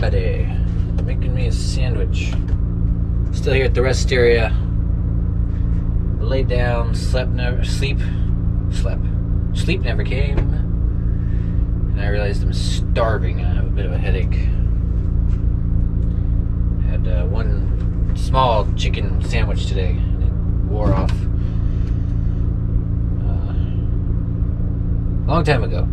Making me a sandwich. Still here at the rest area. Laid down, slept never sleep, slept, sleep never came, and I realized I'm starving. and I have a bit of a headache. Had uh, one small chicken sandwich today, and it wore off. Uh, long time ago.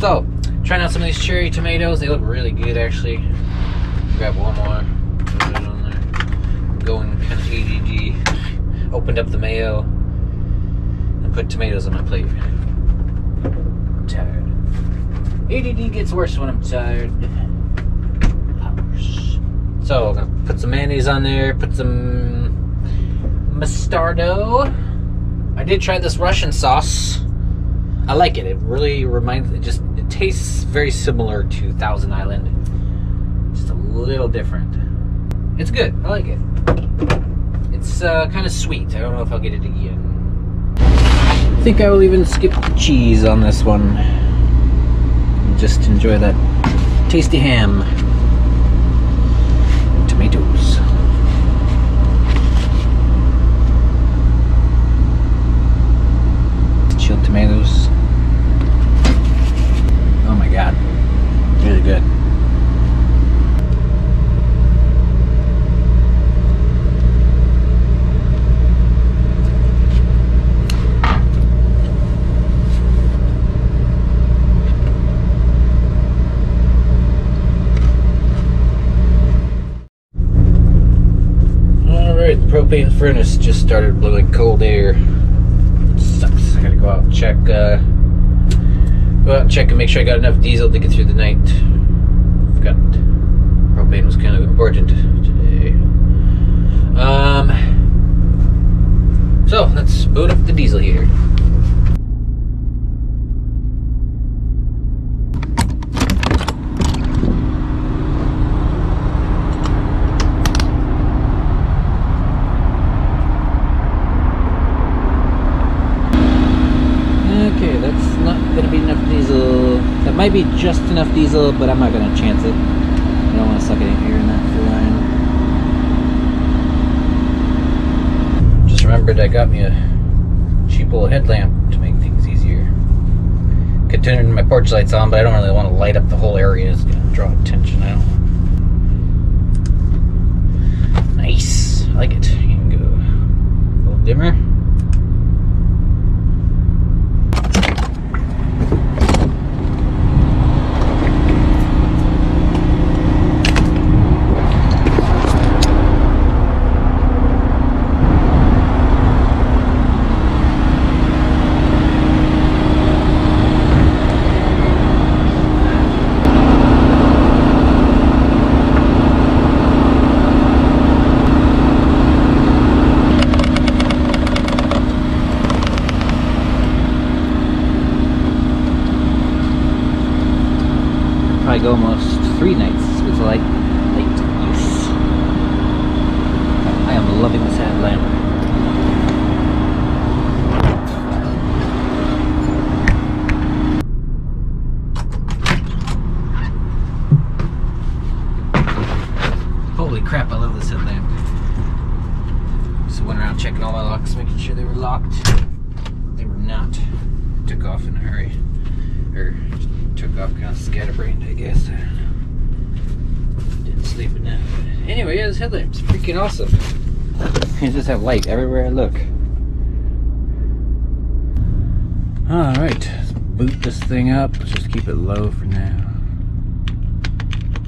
So, trying out some of these cherry tomatoes. They look really good, actually. Grab one more. On there. Going kind of ADD. Opened up the mayo and put tomatoes on my plate. I'm tired. ADD gets worse when I'm tired. So, I'm put some mayonnaise on there. Put some mustardo. I did try this Russian sauce. I like it. It really reminds. It just tastes very similar to Thousand Island, just a little different. It's good. I like it. It's uh, kind of sweet. I don't know if I'll get it again. I think I will even skip the cheese on this one. Just enjoy that tasty ham. Tomatoes. Chilled tomatoes. God. Really good. Propane furnace just started blowing cold air. sucks. I gotta go out and check uh check and make sure I got enough diesel to get through the night. Forgot propane was kind of important today. Um, so let's boot up the diesel here. Okay, that's not gonna be enough diesel. That might be just enough diesel, but I'm not gonna chance it. I don't want to suck it in here in that fuel line. Just remembered I got me a cheap little headlamp to make things easier. Could turn my porch lights on, but I don't really want to light up the whole area. It's gonna draw attention out. Nice. I like it. You can go a little dimmer. Go almost three nights with light light use. I am loving this headlamp. Holy crap, I love this headlamp. So went around checking all my locks, making sure they were locked. They were not. Took off in a hurry. Or took off kind of guess. Didn't sleep enough. Anyway, yeah, this headlamp's freaking awesome. You just have light everywhere I look. Alright, boot this thing up. Let's just keep it low for now.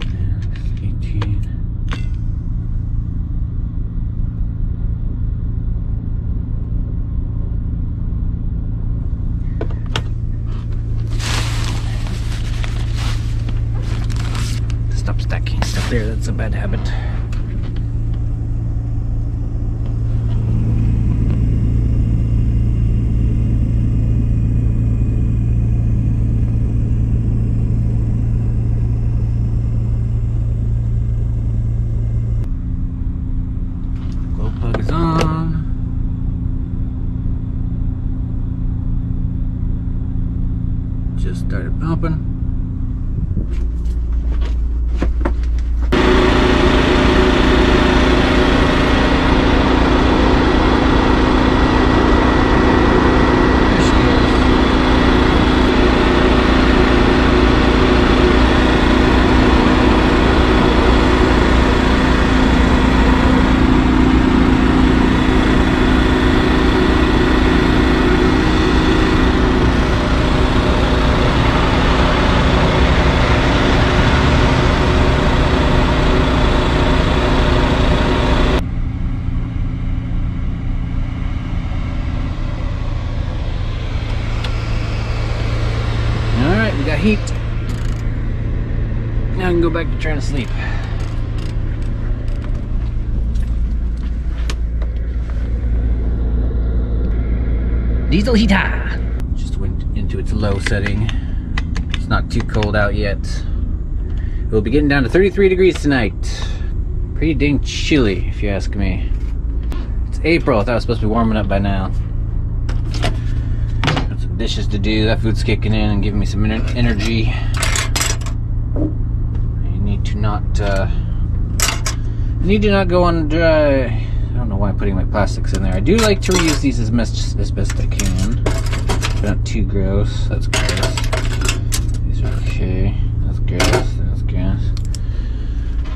Yeah, 18. Stop stacking stuff there, that's a bad habit. Glow plug is on. Just started pumping. Heat. Now I can go back to trying to sleep. Diesel heater just went into its low setting. It's not too cold out yet. We'll be getting down to 33 degrees tonight. Pretty dang chilly, if you ask me. It's April. I thought it was supposed to be warming up by now. Dishes to do. That food's kicking in and giving me some energy. You need to not. Uh, need to not go on dry. I don't know why I'm putting my plastics in there. I do like to reuse these as best as best I can. But not too gross. That's gross. These are okay. That's gross. That's gross.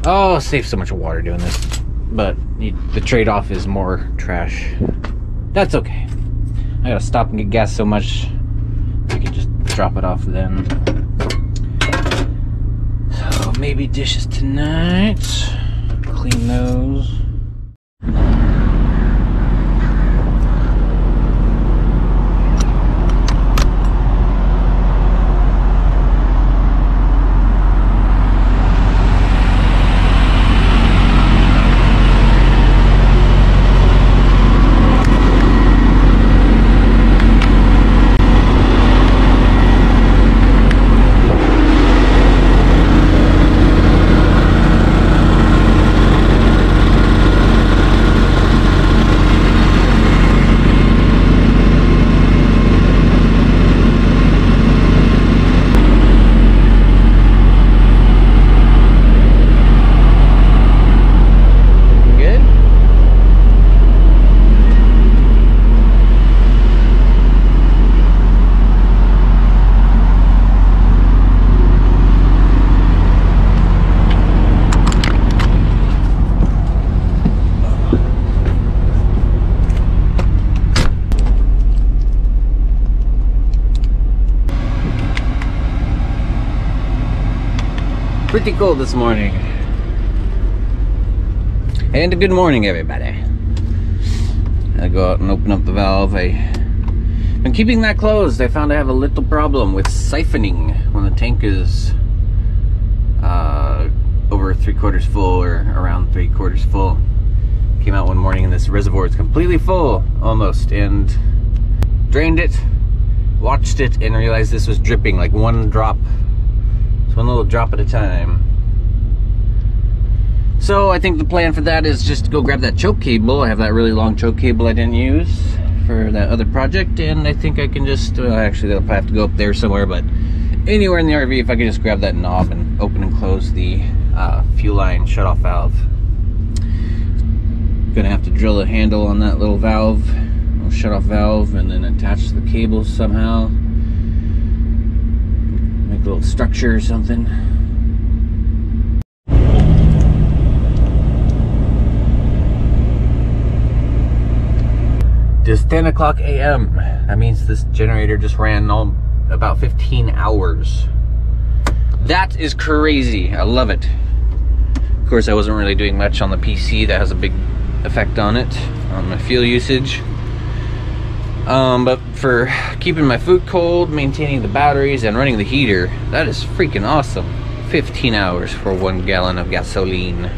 Oh, save so much water doing this. But the trade-off is more trash. That's okay. I gotta stop and get gas so much. I can just drop it off then. So maybe dishes tonight. Clean those. Pretty cold this morning. And good morning, everybody. I go out and open up the valve. I been keeping that closed. I found I have a little problem with siphoning when the tank is uh, over three quarters full or around three quarters full. Came out one morning and this reservoir is completely full almost and drained it, watched it, and realized this was dripping like one drop one little drop at a time. So I think the plan for that is just to go grab that choke cable. I have that really long choke cable I didn't use for that other project, and I think I can just, well, actually probably have to go up there somewhere, but anywhere in the RV, if I can just grab that knob and open and close the uh, fuel line shutoff valve. Gonna have to drill a handle on that little valve, little shutoff valve, and then attach the cable somehow little structure or something. Just 10 o'clock a.m. That means this generator just ran all about 15 hours. That is crazy. I love it. Of course, I wasn't really doing much on the PC. That has a big effect on it, on my fuel usage. Um, but for keeping my food cold, maintaining the batteries, and running the heater, that is freaking awesome. 15 hours for one gallon of gasoline.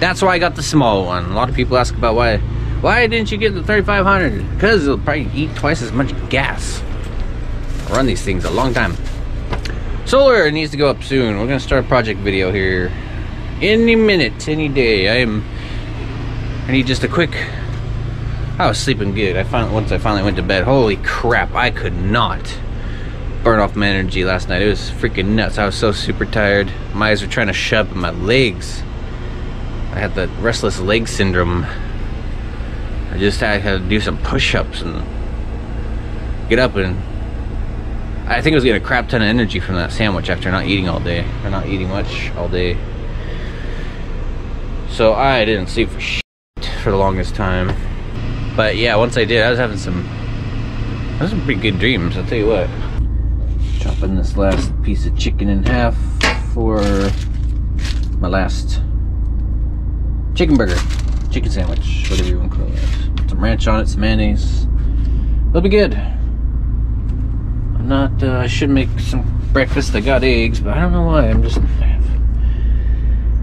That's why I got the small one. A lot of people ask about why why didn't you get the 3500? Because it'll probably eat twice as much gas. I run these things a long time. Solar needs to go up soon. We're gonna start a project video here any minute, any day. I am I need just a quick I was sleeping good. I finally once I finally went to bed. Holy crap! I could not burn off my energy last night. It was freaking nuts. I was so super tired. My eyes were trying to shut, my legs. I had the restless leg syndrome. I just had to do some push-ups and get up and I think I was getting a crap ton of energy from that sandwich after not eating all day or not eating much all day. So I didn't sleep for for the longest time. But yeah, once I did, I was having some, those some pretty good dreams. I'll tell you what. Chopping this last piece of chicken in half for my last chicken burger, chicken sandwich, whatever you want to call it. Some ranch on it, some mayonnaise. It'll be good. I'm not. Uh, I should make some breakfast. I got eggs, but I don't know why. I'm just I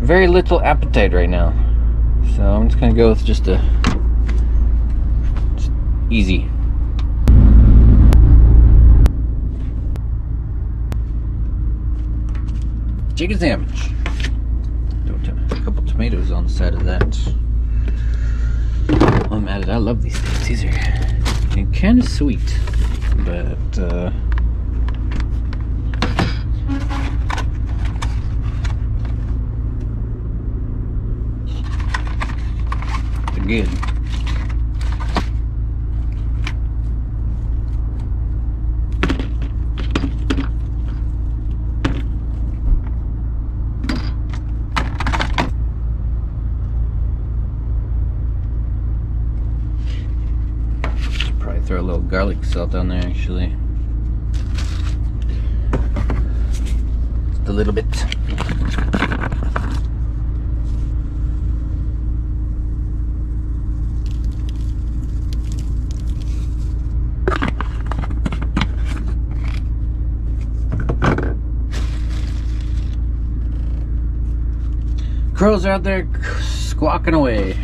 very little appetite right now. So I'm just gonna go with just a easy. Chicken sandwich. A couple tomatoes on the side of that. I'm at it. I love these things. These are kind of sweet, but uh, they're good. Should probably throw a little garlic salt on there actually. Just a little bit. Crows are out there squawking away.